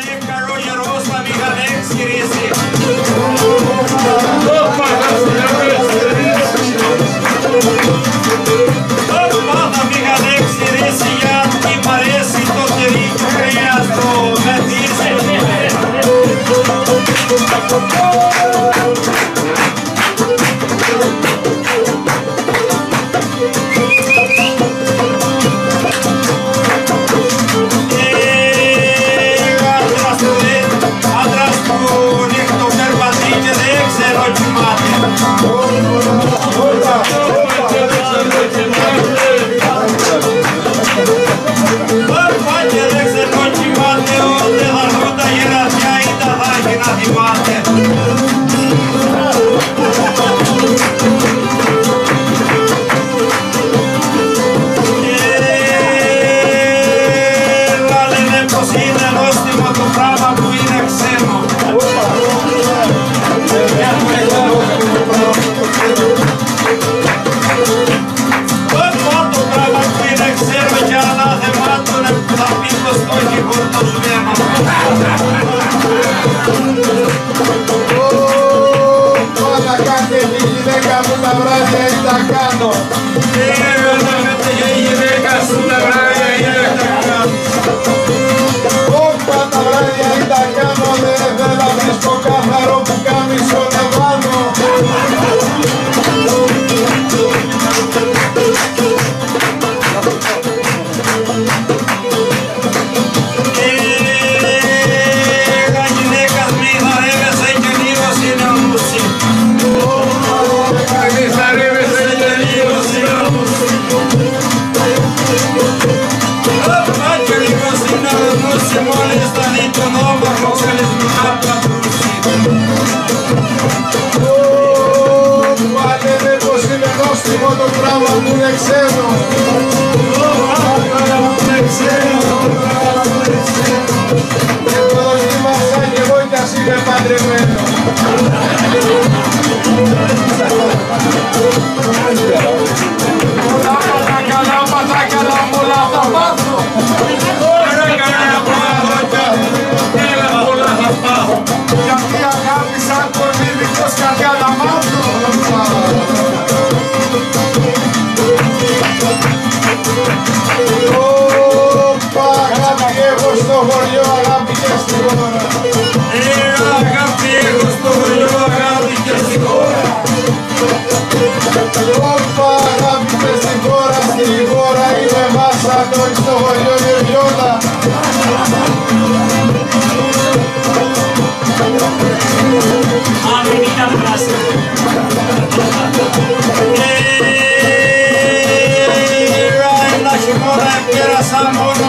Олег Коронин, Руслан Михалек, Сирисик. vencendo. I'm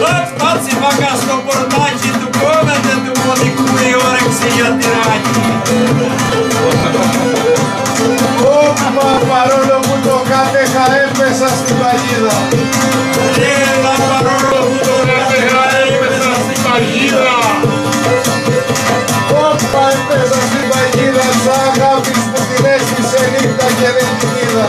Τόξ πάτσι βάκα στο πορτάκι του κόβεται του μοδικού η όρεξη για τυράκι. Όπα παρόλο που το κάτεχα έπεσα στην παγίδα. Έλα παρόλο που το κάτεχα έπεσα στην παγίδα. Όπα έπεσα στην παγίδα, σ' αγάπης την έστησε νύχτα και δεν την είδα.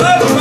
Bravo!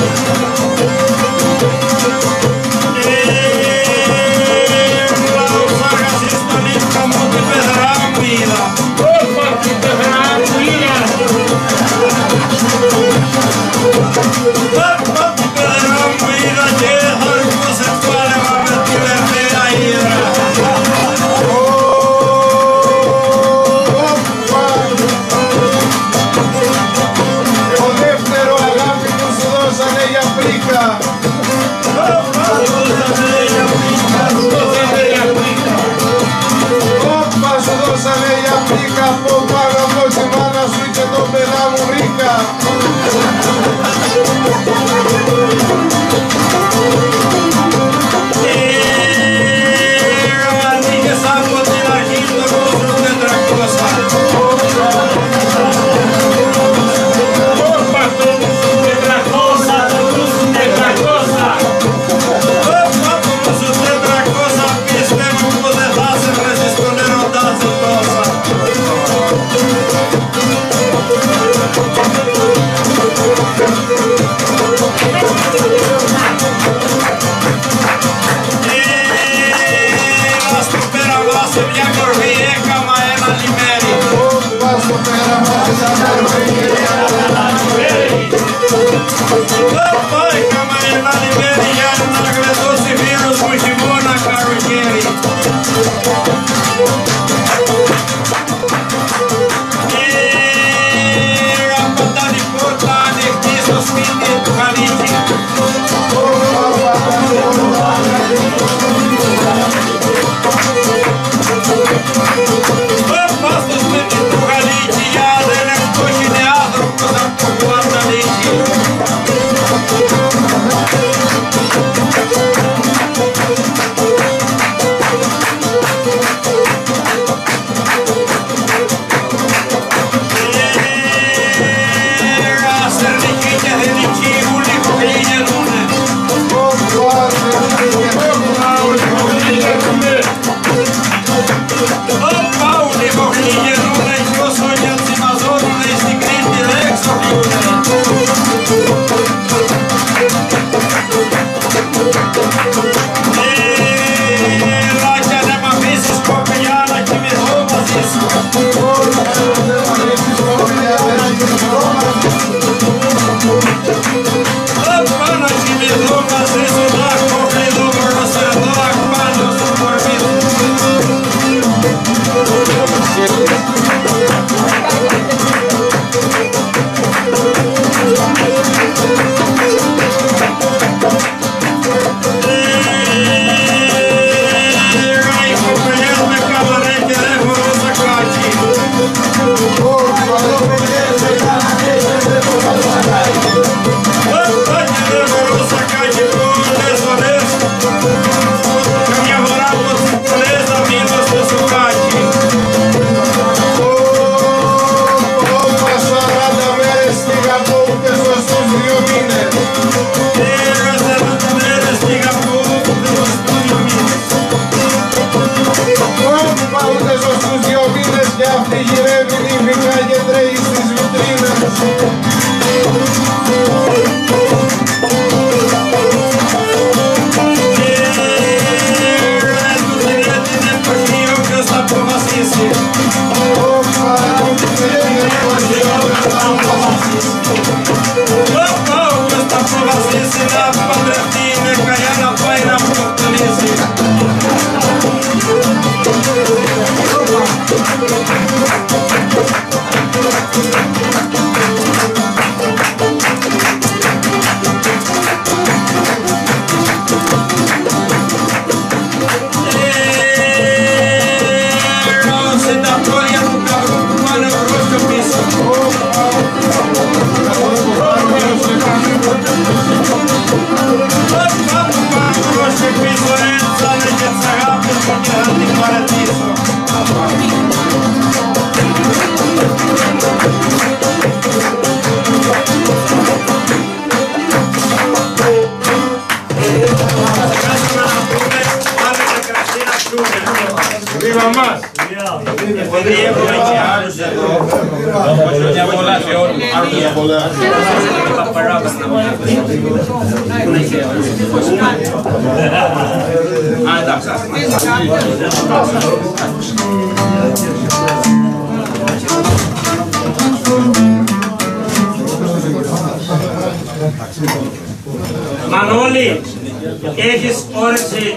Música Goodbye, come on, Liberia, άμεσο στου δυο μήνες και αυτή γυρεύει νύφηκα και τρέχει στις βιτρίνες Πολύ ευχαριστώ. Πολύ ευχαριστώ. Πολύ ευχαριστώ. Μανώλη, έχεις όρεξη.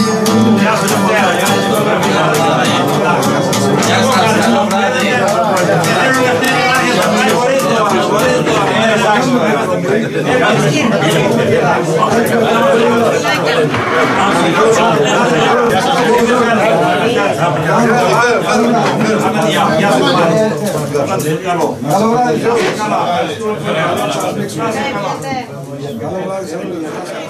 Gracias.